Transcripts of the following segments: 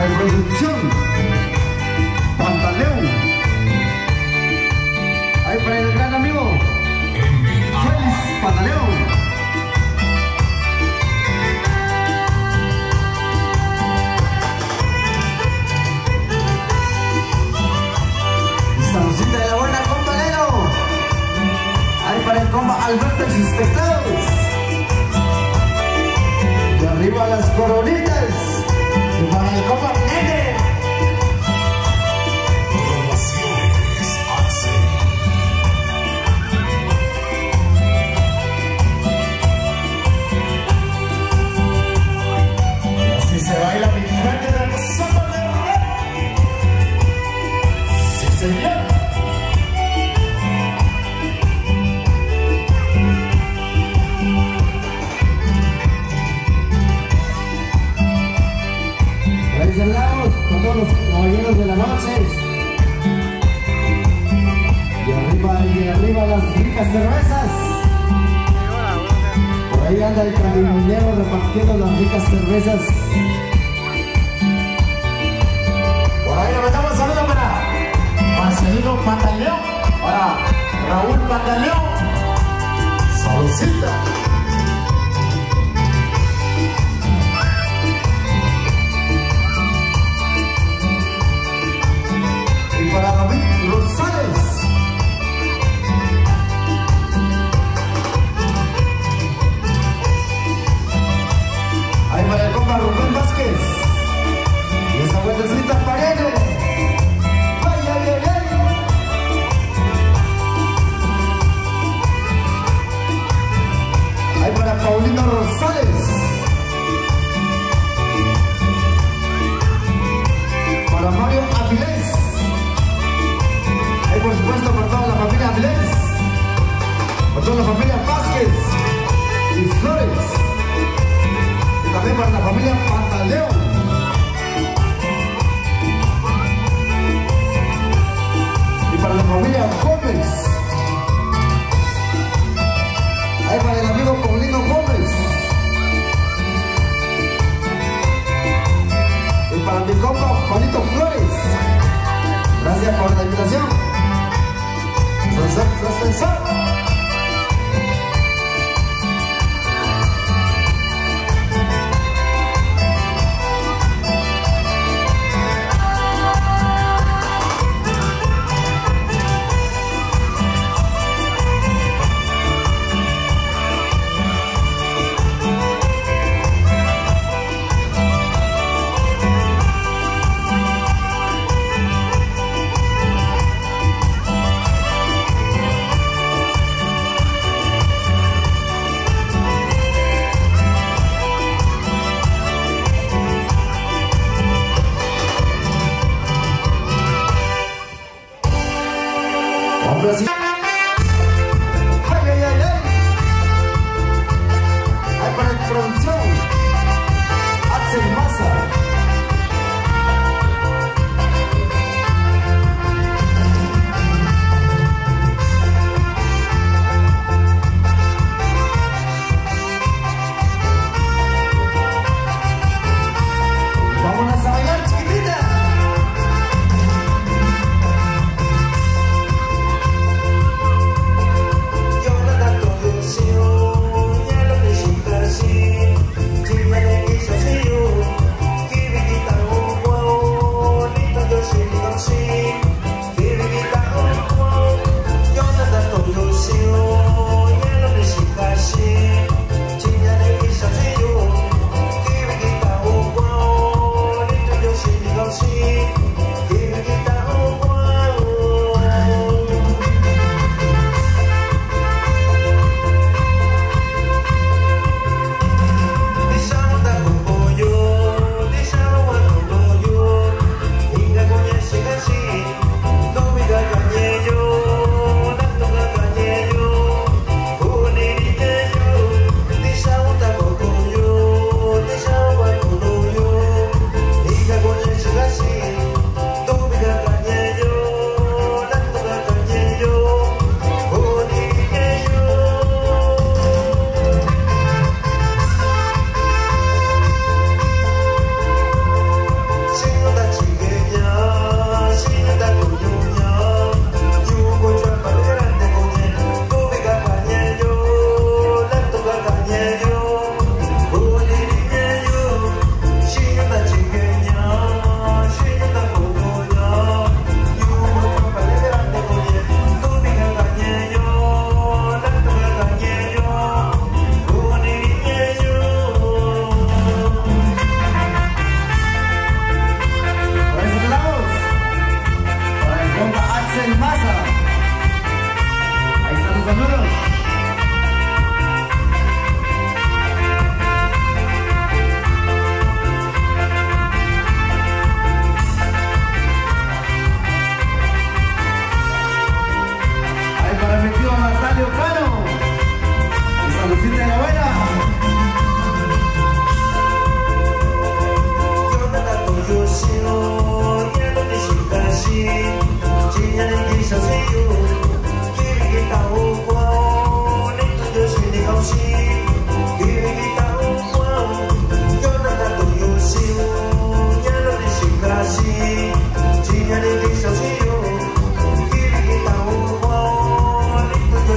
Revolución, Pantaleón. Ahí para el gran amigo, Félix Pantaleón. Salucita de la buena, companero. Ahí para el compa Alberto y sus pescados. Y arriba las coronitas. son la familia Vázquez y Flores. Y también para la familia Pantaleón. Y para la familia Gómez. Ahí para el amigo Paulino Gómez. Y para mi compa Juanito Flores. Gracias por la invitación. Sol, sol,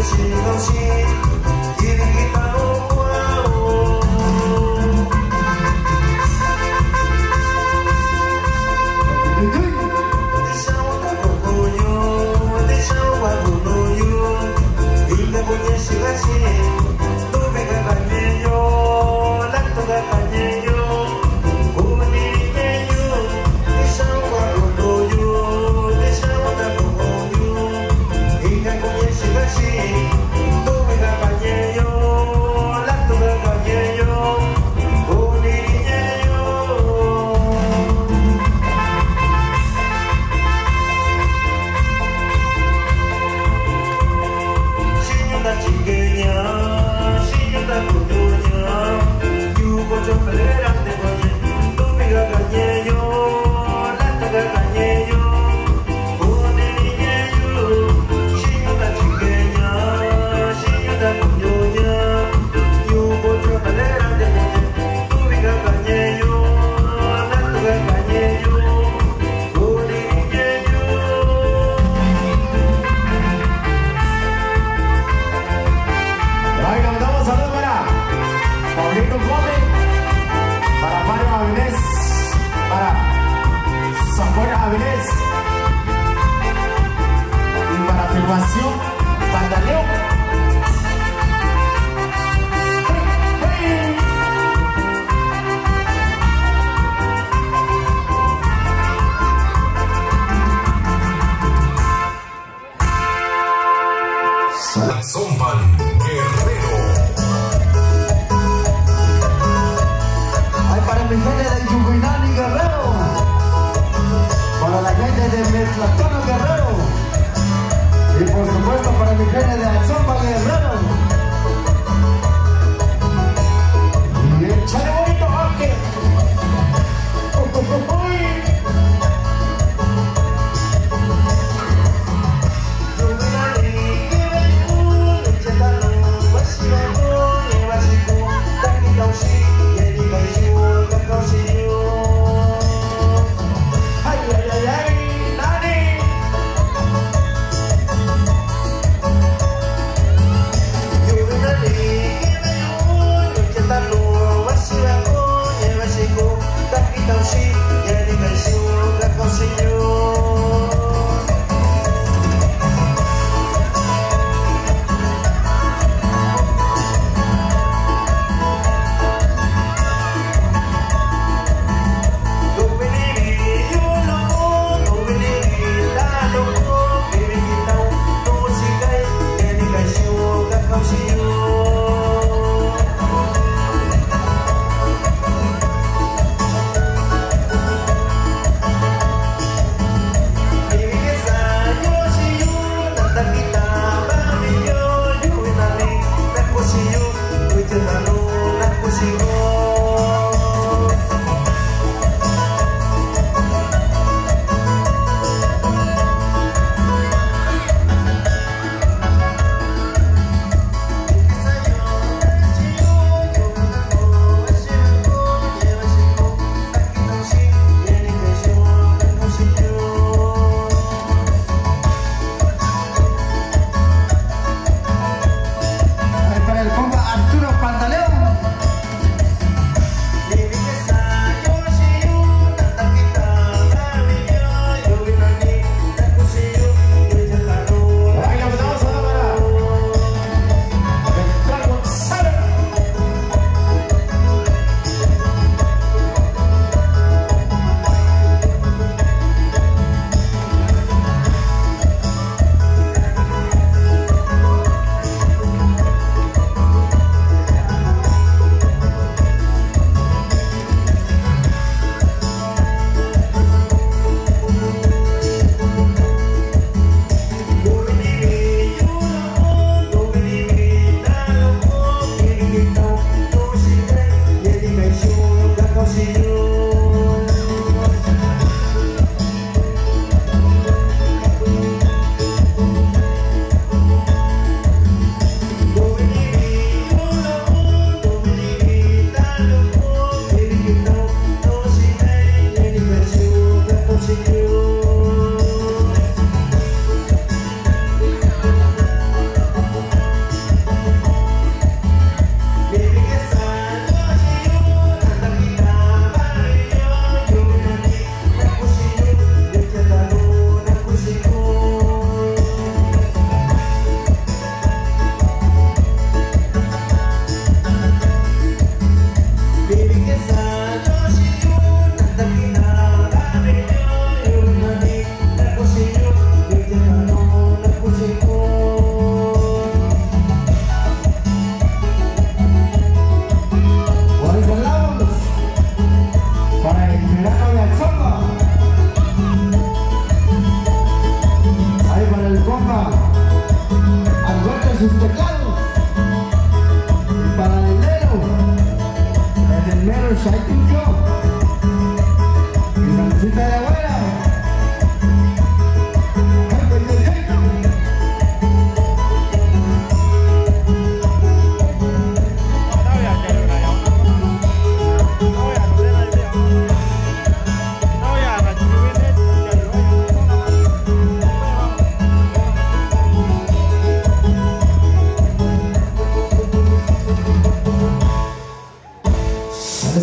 吃东西